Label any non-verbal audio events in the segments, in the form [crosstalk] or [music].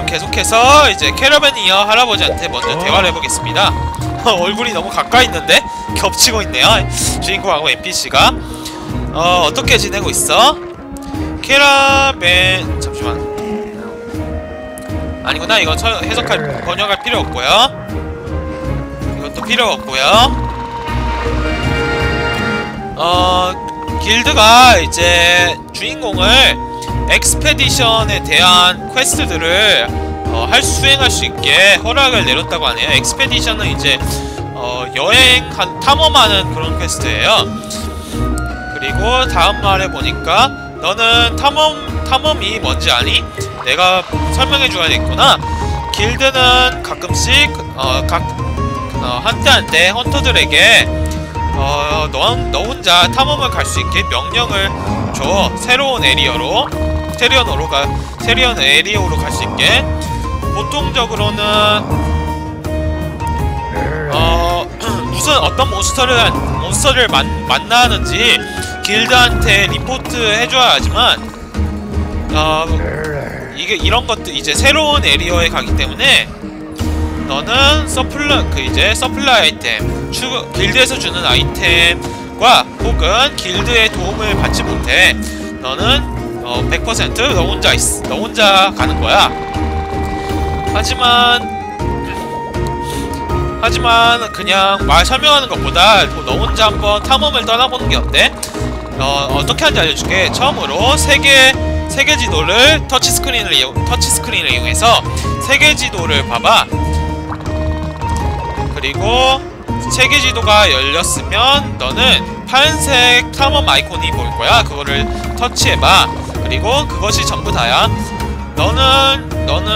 그럼 계속해서 이제 캐러밴이어 할아버지한테 먼저 대화를 해보겠습니다. [laughs] 얼굴이 너무 가까이 있는데 겹치고 있네요. [laughs] 주인공하고 NPC가 어 어떻게 지내고 있어? 캐러밴 잠시만 아니구나 이건 서, 해석할 번역할 필요 없고요. 이것도 필요 없고요. 어 길드가 이제 주인공을 expedition에 대한 퀘스트들을 어, 할 수행할 수 있게 허락을 내렸다고 하네요. expedition은 이제 어, 여행 한, 탐험하는 그런 퀘스트예요. 그리고 다음 말에 보니까 너는 탐험 탐험이 뭔지 아니? 내가 설명해 줘야겠구나. 길드는 가끔씩 어, 각 어, 한때 한때 헌터들에게 어, 너, 너 혼자 탐험을 갈 수 있게 명령을 줘. 새로운 area로 terrain으로 가 terrain area로 갈 수 있게. 보통적으로는 어 [clears throat] 무슨 어떤 몬스터를 몬스터를 만, 만나는지 길드한테 리포트 해줘야 하지만 어 이게 이런 것들 이제 새로운 area에 가기 때문에 너는 suppl- 그 이제 supply 아이템 추 길드에서 주는 아이템과 혹은 길드의 도움을 받지 못해 너는 어, 100%너 혼자 있, 너 혼자 가는 거야. 하지만 하지만 그냥 말 설명하는 것보다 너 혼자 한번 탐험을 떠나보는 게 어때? 어, 어떻게 하는지 알려줄게. 처음으로 세계 세계 지도를 터치 스크린을 이용 터치 스크린을 이용해서 세계 지도를 봐봐. 그리고 세계 지도가 열렸으면 너는 파란색 탐험 아이콘이 보일 거야. 그거를 터치해봐. 그리고 그것이 전부 다야. 너는 너는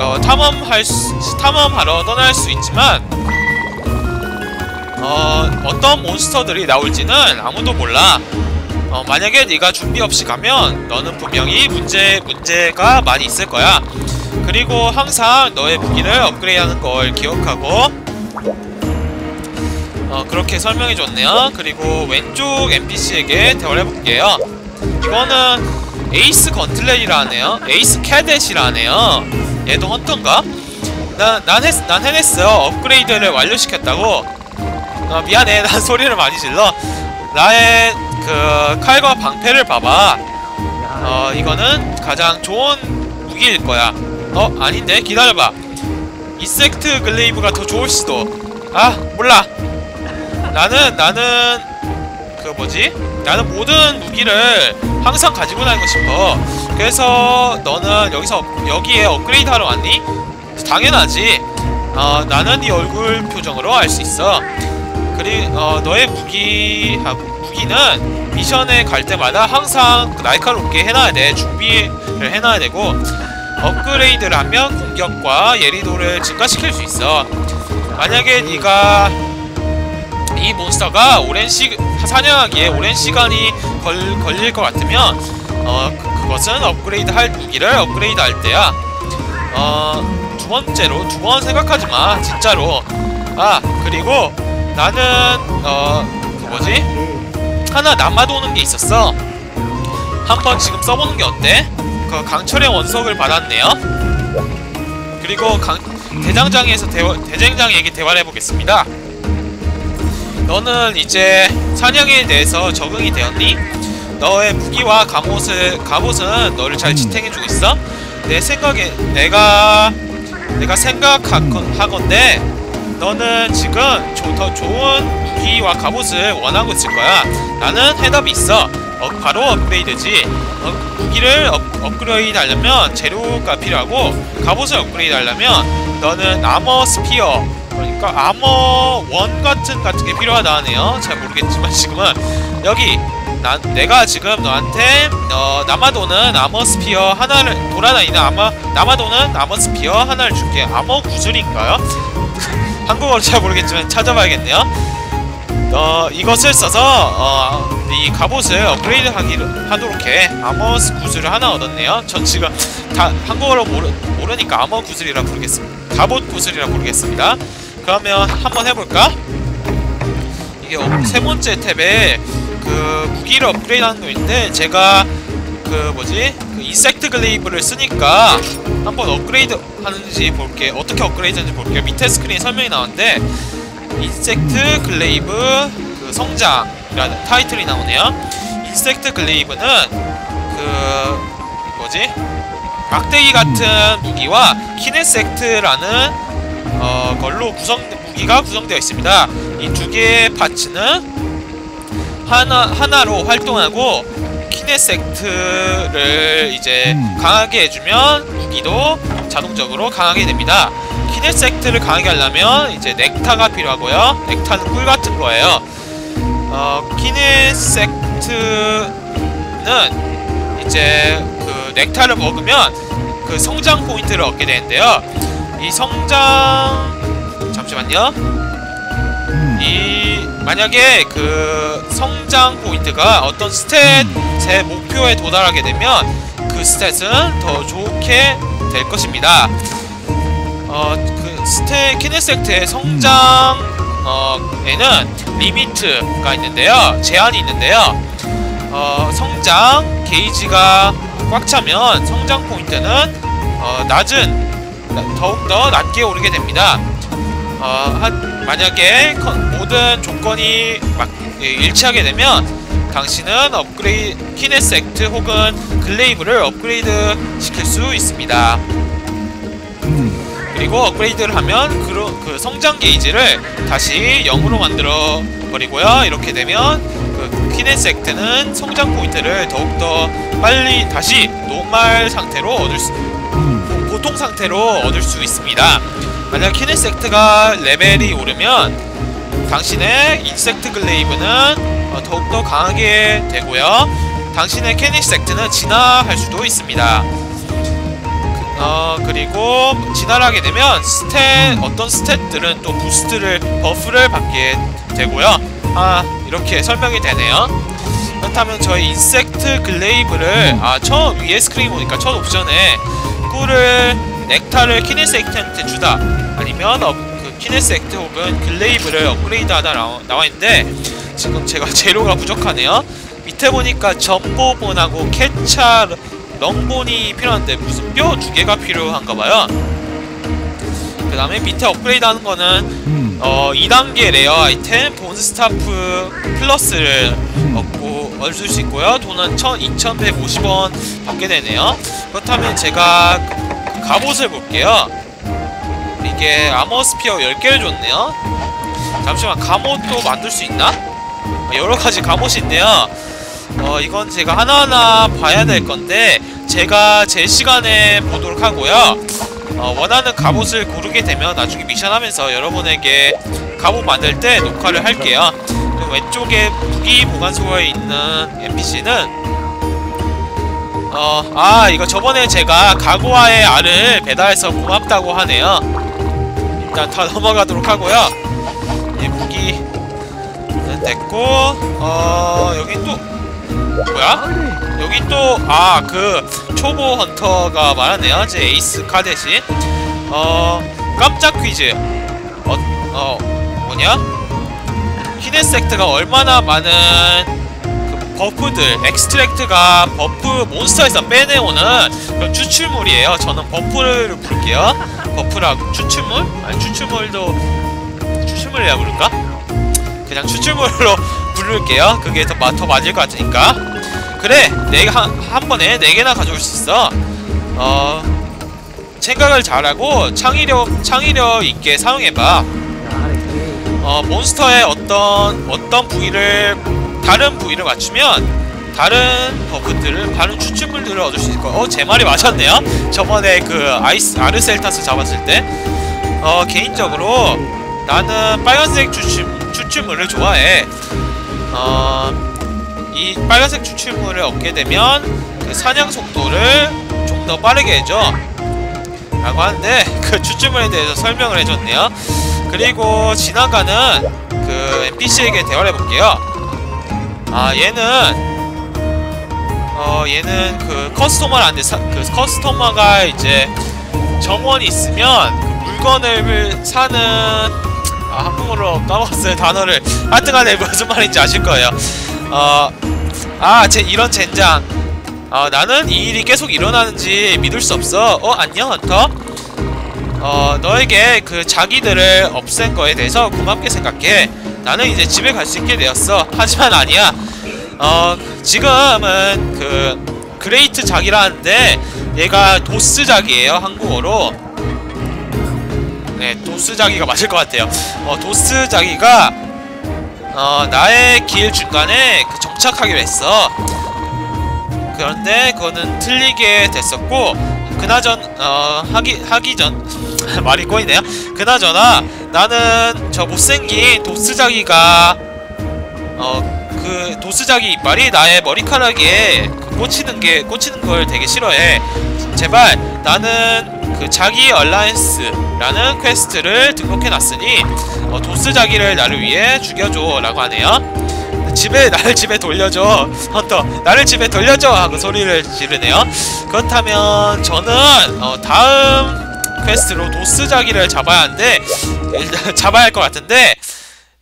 어, 탐험할 수, 탐험하러 떠날 수 있지만 어, 어떤 몬스터들이 나올지는 아무도 몰라. 어, 만약에 네가 준비 없이 가면 너는 분명히 문제 문제가 많이 있을 거야. 그리고 항상 너의 무기를 업그레이드하는 걸 기억하고 어, 그렇게 설명해 줬네요. 그리고 왼쪽 NPC에게 대화를 해볼게요. 이거는 Ace Gauntlet이라 하네요. Ace Cadet이라 하네요. 얘도 헌터인가? 난, 난, 했, 난 해냈어. 업그레이드를 완료시켰다고. 어, 미안해. [laughs] 난 소리를 많이 질러. 나의 그 칼과 방패를 봐봐. 어, 이거는 가장 좋은 무기일 거야. 어, 아닌데? 기다려봐. 이섹트 글레이브가 더 좋을 수도. 아, 몰라. 나는, 나는, 그 뭐지? 나는 모든 무기를 항상 가지고 다니고 싶어. 그래서 너는 여기서 여기에 업그레이드 하러 왔니? 당연하지. 어, 나는 네 얼굴 표정으로 알 수 있어. 그리 어, 너의 무기하고 무기는 미션에 갈 때마다 항상 날카롭게 해놔야 돼. 준비를 해놔야 되고 업그레이드를 하면 공격과 예리도를 증가시킬 수 있어. 만약에 네가 이 몬스터가 오랜 시 사냥하기에 오랜 시간이 걸, 걸릴 것 같으면 어 그, 그것은 업그레이드 할 무기를 업그레이드 할 때야. 어 두 번째로 두 번 생각하지 마 진짜로. 아 그리고 나는 어그 뭐지? 하나 남아도는 게 있었어. 한번 지금 써보는 게 어때? 그 강철의 원석을 받았네요. 그리고 강 대장장에서 대화, 대장장에게 대화를 해보겠습니다 너는 이제 사냥에 대해서 적응이 되었니? 너의 무기와 갑옷을, 갑옷은 너를 잘 지탱해주고 있어? 내 생각에 내가 내가 생각하건데 너는 지금 조, 더 좋은 무기와 갑옷을 원하고 있을 거야 나는 해답이 있어 어, 바로 업그레이드지 어, 무기를 업, 업그레이드 하려면 재료가 필요하고 갑옷을 업그레이드 하려면 너는 armor sphere 그러니까 armor 원 같은 같은 게 필요하다 하네요. 잘 모르겠지만 [laughs] 지금은 여기 난 내가 지금 너한테 어 남아도는 armor sphere 하나를 돌아다니는 아마 남아도는 armor sphere 하나를 줄게. armor 구슬인가요? [laughs] 한국어로 잘 모르겠지만 찾아봐야겠네요. 어 이것을 써서 어 이 갑옷을 업그레이드 하기를 하도록 해. 아머 구슬을 하나 얻었네요. 전 지금 다 한국어로 모르 모르니까 아머 구슬이라 부르겠습니다. 갑옷 구슬이라 부르겠습니다. 그러면 한번 해볼까? 이게 어, 세 번째 탭에 그 무기를 업그레이드하는 거 있는데 제가 그 뭐지? 그 인섹트 글레이브를 쓰니까 한번 업그레이드 하는지 볼게 어떻게 업그레이드 하는지 볼게요. 밑에 스크린 설명이 나왔는데 Insect Glaive 그 성장이라는 타이틀이 나오네요. Insect Glaive는 그 뭐지? 막대기 같은 무기와 Kinsect라는 어 걸로 구성 무기가 구성되어 있습니다 이 두 개의 parts는 하나 하나로 활동하고 Kinsect를 이제 음. 강하게 해주면 무기도 자동적으로 강하게 됩니다. Kinsect를 강하게 하려면 이제 nectar가 필요하고요. nectar는 꿀 같은 거예요. 어, Kinsect는 이제 그 nectar를 먹으면 그 성장 포인트를 얻게 되는데요. 이 성장 잠시만요. 음. 이 만약에 그 성장 포인트가 어떤 stat의 목표에 도달하게 되면 그 stat은 더 좋게 될 것입니다. 어, 그 stat Kinsect의 성장 어에는 limit가 있는데요. 제한이 있는데요. 어, 성장 게이지가 꽉 차면 성장 포인트는 어, 낮은 나- 더욱더 낮게 오르게 됩니다. 어, 한, 만약에 con- 모든 조건이 막 예, 일치하게 되면 당신은 업그레이드 Kinsect 혹은 Glaive를 업그레이드 시킬 수 있습니다. 음. 그리고 업그레이드를 하면 그, 그 성장 게이지를 다시 0으로 만들어 버리고요. 이렇게 되면 그 Kinsect는 성장 포인트를 더욱더 빨리 다시 normal 상태로 얻을 수, 상태로 얻을 수 있습니다. 만약 Kinsect가 레벨이 오르면 당신의 Insect Glaive는 어, 더욱더 강하게 되고요. 당신의 Kinsect는 진화할 수도 있습니다. 그, 어 그리고 진화를 하게 되면 stat 어떤 stat들은 또 boost를 buff를 받게 되고요. 아 이렇게 설명이 되네요. 그렇다면 저희 Insect Glaive를 아 처음 위에 스크린 보니까 첫 옵션에 꿀을 nectar를 Kinsect한테 주다 아니면 어, 그 Kinsect 혹은 Glaive를 업그레이드하다 나와, 나와 있는데 지금 제가 [laughs] 재료가 부족하네요. 밑에 보니까 Jumbo Bone하고 Kecha Longbone이 필요한데 무슨 뼈 두 개가 필요한가 봐요. 그 다음에 밑에 업그레이드 하는 거는 음. 어 2단계 rare 아이템 Bone Staff 플러스를 얻고 얻을 수 있고요. 돈은 1 2,150원 받게 되네요. 그렇다면 제가 그 갑옷을 볼게요. 이게 Armor Sphere 10개를 줬네요. 잠시만 갑옷도 만들 수 있나? 어, 여러 가지 갑옷이 있네요. 어 이건 제가 하나하나 봐야 될 건데 제가 제 시간에 보도록 하고요. 어, 원하는 갑옷을 고르게 되면 나중에 미션 하면서 여러분에게 갑옷 만들 때 녹화를 할게요. 그리고 왼쪽에 무기 보관소에 있는 NPC는 어, 아, 이거 저번에 제가 가구와의 알을 배달해서 고맙다고 하네요. 일단 다 넘어가도록 하고요. 이 무기는 됐고, 어, 여기 또, 뭐야? 여기 또, 아, 그, 초보 헌터가. 제 Ace Cadet이. 어, 깜짝 퀴즈. 어, 어, 뭐냐? Kinsect가 얼마나 많은 그 buff들, extract가 buff 몬스터에서 빼내오는 그런 추출물이에요. 저는 buff를 부를게요. buff라고, 추출물? 아니, 추출물도, 추출물이라 부를까? 그냥 추출물로 [laughs] 부를게요. 그게 더, 마- 더 맞을 것 같으니까. 그래, 내가 한, 한 번에 네 개나 가져올 수 있어. 어, 생각을 잘하고 창의력, 창의력 있게 사용해봐. 어, 몬스터의 어떤, 어떤 부위를, 다른 부위를 맞추면, 다른 buff들을, 다른 추출물들을 얻을 수 있을 거야. 어, 제 말이 맞았네요? 저번에 그, 아이스, 아르셀타스 잡았을 때. 어, 개인적으로, 나는 빨간색 추출, 추출물을 좋아해. 어, 이 빨간색 추출물을 얻게 되면 그 사냥 속도를 좀 더 빠르게 해줘. 라고 하는데 [laughs] 그 추출물에 대해서 설명을 해줬네요. 그리고 지나가는 그 NPC에게 대화를 해볼게요. 아 얘는 어 얘는 그 커스터머를 안돼. 그 커스터머가 이제 정원이 있으면 그 물건을 사는 아 한국어로 까먹었어요 단어를. 하여튼간에 무슨 말인지 아실 거예요 어, 아, 제 이런 젠장. 어, 나는 이 일이 계속 일어나는지 믿을 수 없어. 어, 안녕, 헌터. 어, 너에게 그 자기들을 없앤 거에 대해서 고맙게 생각해. 나는 이제 집에 갈 수 있게 되었어. 하지만 아니야. 어, 지금은 그 Great 자기라는데 얘가 도스 작이에요. 한국어로. 네, 도스 작이가 맞을 것 같아요. 어, 도스 작이가 어, 나의 길 중간에 그 정착하기로 했어. 그런데 그거는 틀리게 됐었고 그나전 어 하기 하기 전 [laughs] 말이 꼬이네요. 그나저나 나는 저 못생긴 도스자기가 어 그 도스자기 이빨이 나의 머리카락에 그 꽂히는 게 꽂히는 걸 되게 싫어해. 제발 나는 그 자기 Alliance라는 quest를 등록해 놨으니 어, 도스 자기를 나를 위해 죽여줘 라고 하네요. 집에 나를 집에 돌려줘. 헌터 나를 집에 돌려줘 하고 소리를 지르네요. 그렇다면 저는 어, 다음 quest로 도스 자기를 잡아야 하는데 일단 [laughs] 잡아야 할 것 같은데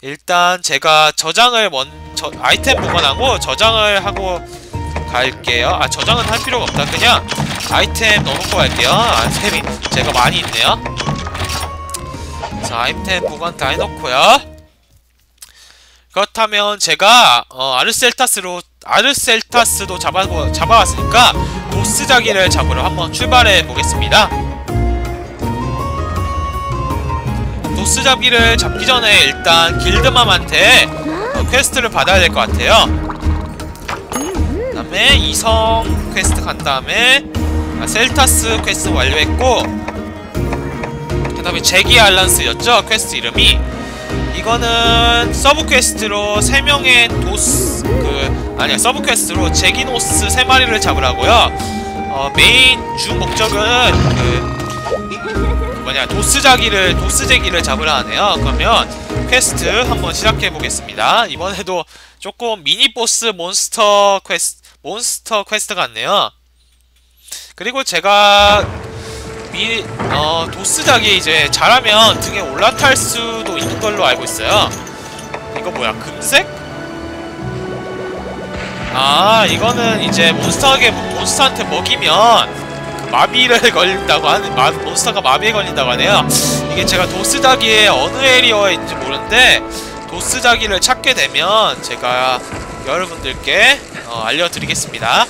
일단 제가 저장을 먼 저, 아이템 보관하고 저장을 하고 갈게요. 아 저장은 할 필요가 없다. 그냥 아이템 넣어놓고 갈게요 아이템이 제가 많이 있네요 자 아이템 보관 다 해놓고요 그렇다면 제가 어, 아르셀타스로 아르셀타스도 잡아 잡아왔으니까 도스자기를 잡으러 한번 출발해 보겠습니다. 도스자기를 잡기 전에 일단 길드맘한테 어, quest를 받아야 될 것 같아요. 그다음에 이성 퀘스트 간 다음에 아, 셀타스 퀘스트 완료했고 그 다음에 제기 Alliance였죠 quest 이름이 이거는 sub quest로 3명의 도스 그 아니야 sub quest로 제기노스 3마리를 잡으라고요. 어 메인 주 목적은 그 뭐냐 도스자기를 도스제기를 잡으라 하네요. 그러면 퀘스트 한번 시작해 보겠습니다. 이번에도 조금 미니 보스 몬스터 퀘스트 몬스터 퀘스트 같네요. 그리고 제가 미, 어, 도스자기 이제 잘하면 등에 올라탈 수도 있는 걸로 알고 있어요. 이거 뭐야, 금색? 아, 이거는 이제 몬스터에게, 몬스터한테 먹이면 그 마비를 [laughs] 걸린다고 하는, 마, 몬스터가 마비에 걸린다고 하네요. 이게 제가 도스자기의 어느 에리어에 있는지 모르는데, 도스자기를 찾게 되면 제가 여러분들께 어, 알려드리겠습니다.